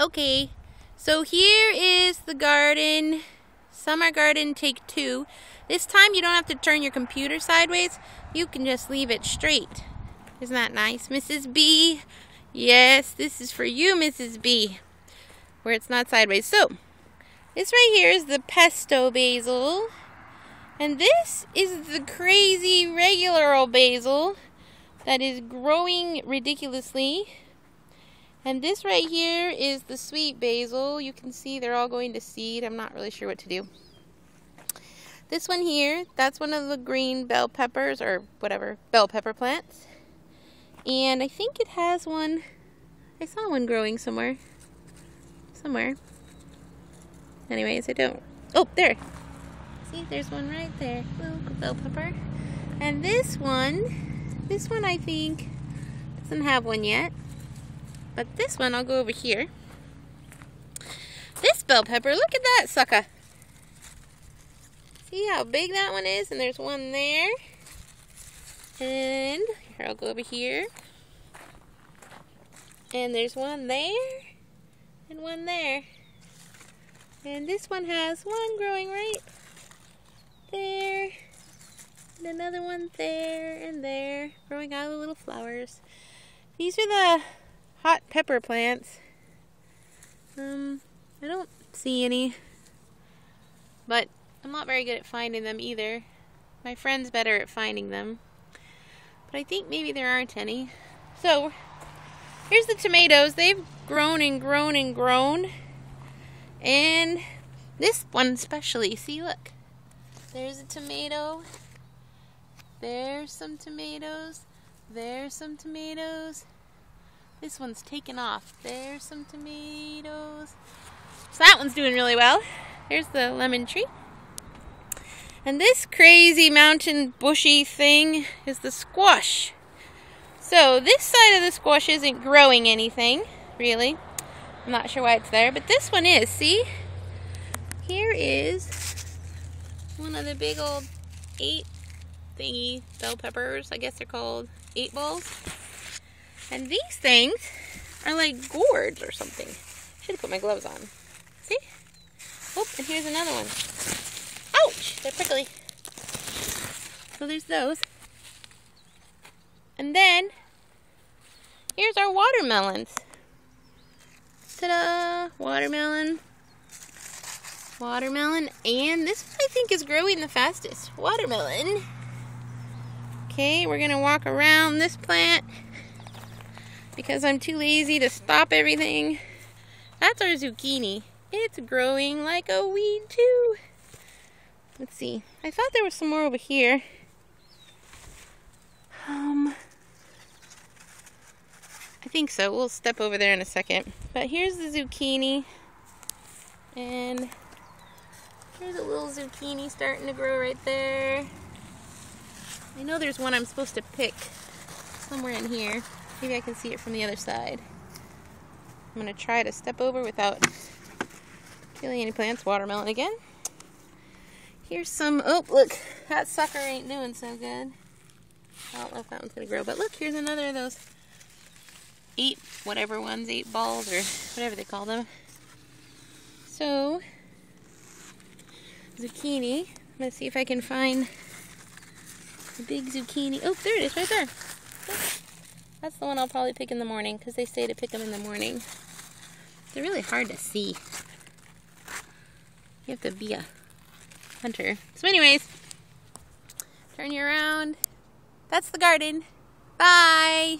Okay, so here is the garden, summer garden take two. This time you don't have to turn your computer sideways. You can just leave it straight. Isn't that nice, Mrs. B? Yes, this is for you, Mrs. B. Where it's not sideways. So, this right here is the pesto basil. And this is the crazy regular old basil that is growing ridiculously. And this right here is the sweet basil. You can see they're all going to seed. I'm not really sure what to do. This one here, that's one of the green bell peppers or whatever, bell pepper plants. And I think it has one, I saw one growing somewhere. Somewhere. Anyways, I don't, oh, there. See, there's one right there, little bell pepper. And this one, this one I think doesn't have one yet. But this one, I'll go over here. This bell pepper, look at that sucker. See how big that one is? And there's one there. And here, I'll go over here. And there's one there. And one there. And this one has one growing right there. And another one there and there. Growing out of little flowers. These are the hot pepper plants. Um, I don't see any, but I'm not very good at finding them either. My friend's better at finding them, but I think maybe there aren't any. So, here's the tomatoes. They've grown and grown and grown, and this one especially. See, look. There's a tomato. There's some tomatoes. There's some tomatoes. This one's taken off. There's some tomatoes. So that one's doing really well. Here's the lemon tree. And this crazy mountain bushy thing is the squash. So this side of the squash isn't growing anything, really. I'm not sure why it's there, but this one is. See? Here is one of the big old eight thingy bell peppers. I guess they're called eight balls. And these things are like gourds or something. Should have put my gloves on. See? Oh, and here's another one. Ouch! They're prickly. So there's those. And then, here's our watermelons. Ta-da! Watermelon. Watermelon. And this one I think is growing the fastest. Watermelon. Okay, we're going to walk around this plant because I'm too lazy to stop everything. That's our zucchini. It's growing like a weed too. Let's see. I thought there was some more over here. Um, I think so. We'll step over there in a second. But here's the zucchini. And here's a little zucchini starting to grow right there. I know there's one I'm supposed to pick somewhere in here. Maybe I can see it from the other side. I'm going to try to step over without killing any plants. Watermelon again. Here's some, oh look, that sucker ain't doing so good. I don't know if that one's going to grow, but look, here's another of those eight, whatever ones, eight balls or whatever they call them. So, zucchini. I'm going to see if I can find a big zucchini. Oh, there it is, right there. That's the one I'll probably pick in the morning because they say to pick them in the morning. They're really hard to see. You have to be a hunter. So anyways, turn you around. That's the garden. Bye.